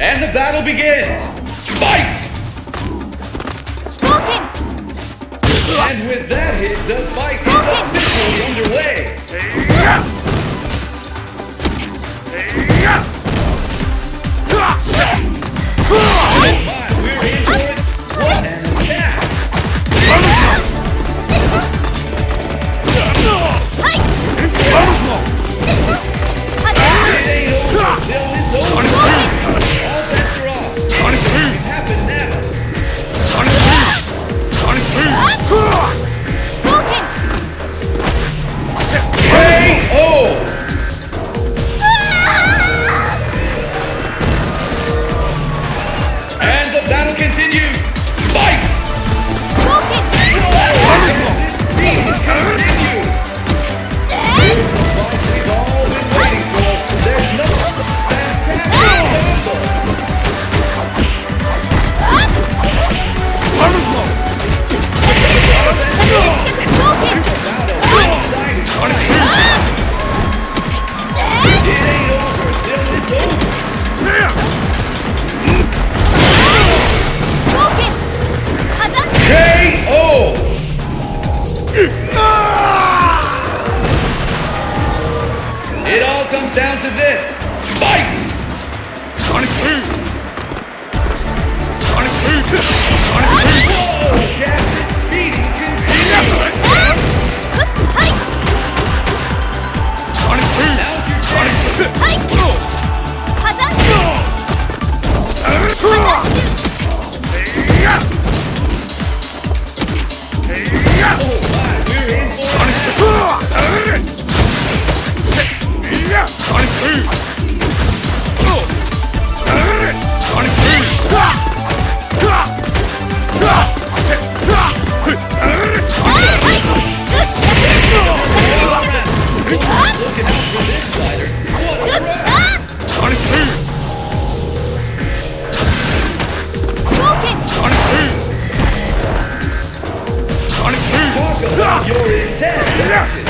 And the battle begins! Fight! Spoken! And with that hit, the fight Spoken. is officially underway! Look at for this glider. What a! Sonic Boom! Vulcan! Sonic Boom! Sonic Boom! Talk about